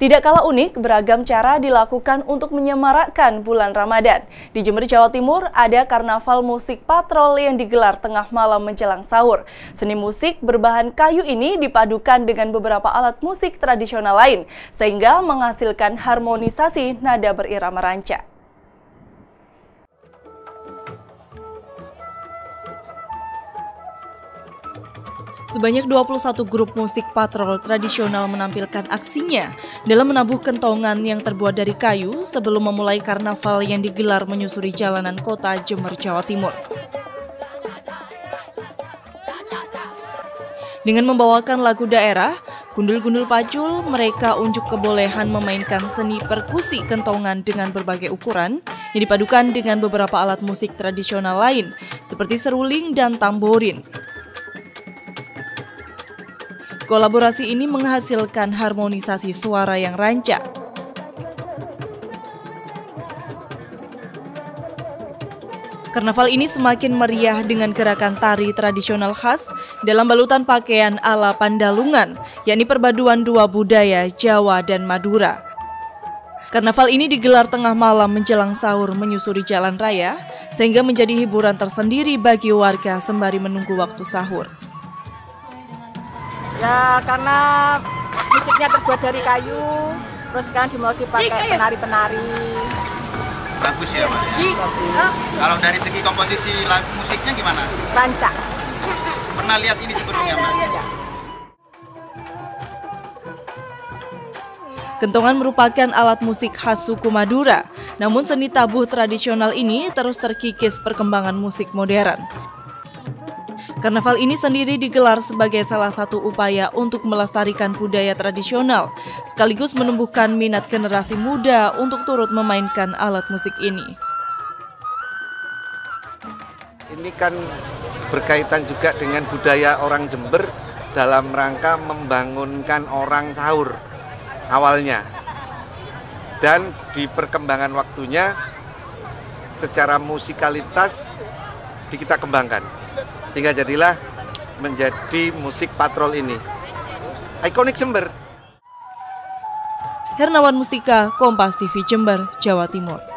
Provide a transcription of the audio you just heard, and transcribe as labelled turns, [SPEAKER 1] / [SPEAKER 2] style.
[SPEAKER 1] Tidak kalah unik, beragam cara dilakukan untuk menyemarakkan bulan Ramadan. Di Jember, Jawa Timur, ada karnaval musik patrol yang digelar tengah malam menjelang sahur. Seni musik berbahan kayu ini dipadukan dengan beberapa alat musik tradisional lain, sehingga menghasilkan harmonisasi nada berirama rancak. Sebanyak 21 grup musik patrol tradisional menampilkan aksinya dalam menabuh kentongan yang terbuat dari kayu sebelum memulai karnaval yang digelar menyusuri jalanan kota Jember, Jawa Timur. Dengan membawakan lagu daerah, gundul-gundul pacul, mereka unjuk kebolehan memainkan seni perkusi kentongan dengan berbagai ukuran yang dipadukan dengan beberapa alat musik tradisional lain seperti seruling dan tamborin. Kolaborasi ini menghasilkan harmonisasi suara yang rancak. Karnaval ini semakin meriah dengan gerakan tari tradisional khas dalam balutan pakaian ala Pandalungan, yakni perpaduan dua budaya Jawa dan Madura. Karnaval ini digelar tengah malam menjelang sahur menyusuri jalan raya, sehingga menjadi hiburan tersendiri bagi warga sembari menunggu waktu sahur.
[SPEAKER 2] Ya karena musiknya terbuat dari kayu, terus kan mau dipakai penari-penari.
[SPEAKER 3] Bagus ya, Mas. Kalau dari segi komposisi lagu musiknya gimana?
[SPEAKER 2] Rancak.
[SPEAKER 3] Pernah lihat ini sebelumnya, Mas?
[SPEAKER 2] Ya.
[SPEAKER 1] Kentongan merupakan alat musik khas suku Madura, namun seni tabuh tradisional ini terus terkikis perkembangan musik modern. Karnaval ini sendiri digelar sebagai salah satu upaya untuk melestarikan budaya tradisional, sekaligus menumbuhkan minat generasi muda untuk turut memainkan alat musik ini.
[SPEAKER 4] Ini kan berkaitan juga dengan budaya orang Jember dalam rangka membangunkan orang sahur awalnya. Dan di perkembangan waktunya secara musikalitas kita kembangkan sehingga jadilah menjadi musik patrol ini. Ikonik Jember.
[SPEAKER 1] Hernawan Mustika, Kompas TV Jember, Jawa Timur.